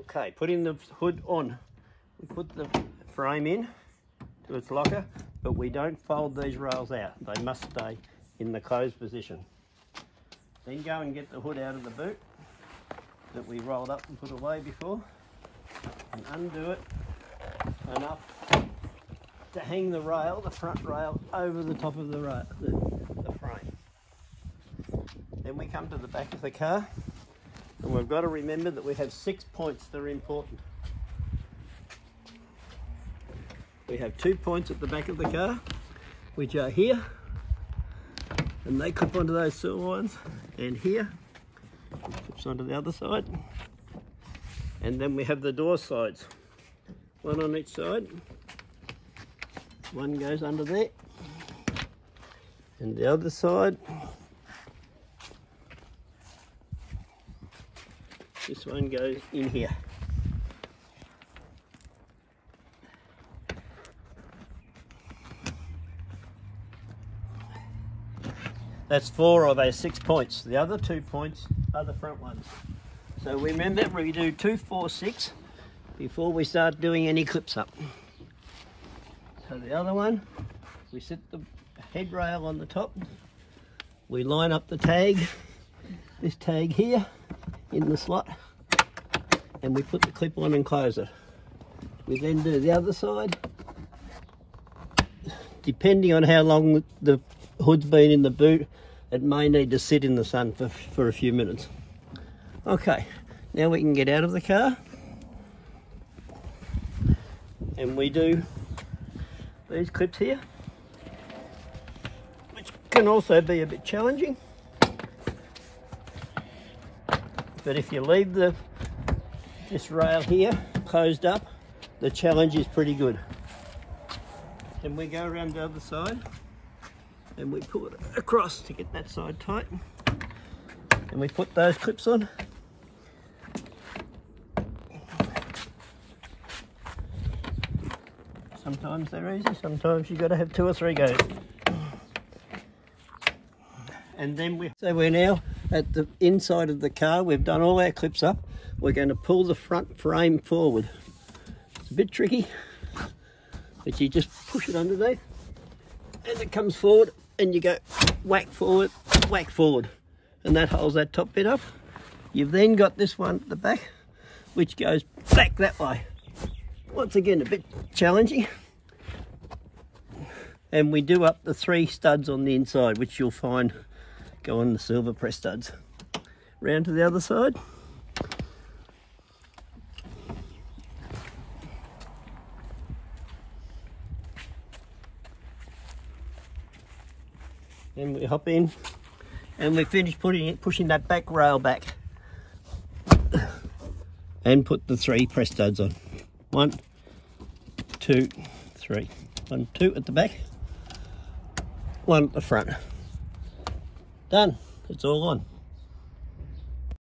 Okay, putting the hood on. We put the frame in to its locker, but we don't fold these rails out. They must stay in the closed position. Then go and get the hood out of the boot that we rolled up and put away before and undo it enough to hang the rail, the front rail, over the top of the, the, the frame. Then we come to the back of the car and we've got to remember that we have six points that are important. We have two points at the back of the car, which are here, and they clip onto those silver ones, and here, clips onto the other side. And then we have the door sides, one on each side. One goes under there, and the other side This one goes in here. That's four of our six points. The other two points are the front ones. So remember we do two, four, six before we start doing any clips up. So the other one, we set the head rail on the top. We line up the tag, this tag here, in the slot and we put the clip on and close it. We then do the other side. Depending on how long the hood's been in the boot, it may need to sit in the sun for, for a few minutes. Okay, now we can get out of the car. And we do these clips here, which can also be a bit challenging. But if you leave the this rail here closed up, the challenge is pretty good. Then we go around the other side and we pull it across to get that side tight. And we put those clips on. Sometimes they're easy, sometimes you've got to have two or three goes. And then we, so we're now at the inside of the car. We've done all our clips up. We're going to pull the front frame forward. It's a bit tricky, but you just push it underneath and it comes forward and you go whack forward, whack forward. And that holds that top bit up. You've then got this one at the back, which goes back that way. Once again, a bit challenging. And we do up the three studs on the inside, which you'll find go on the silver press studs. Round to the other side. And we hop in and we finish putting it, pushing that back rail back and put the three press studs on. One, two, three. One, two at the back, one at the front. Done. It's all on.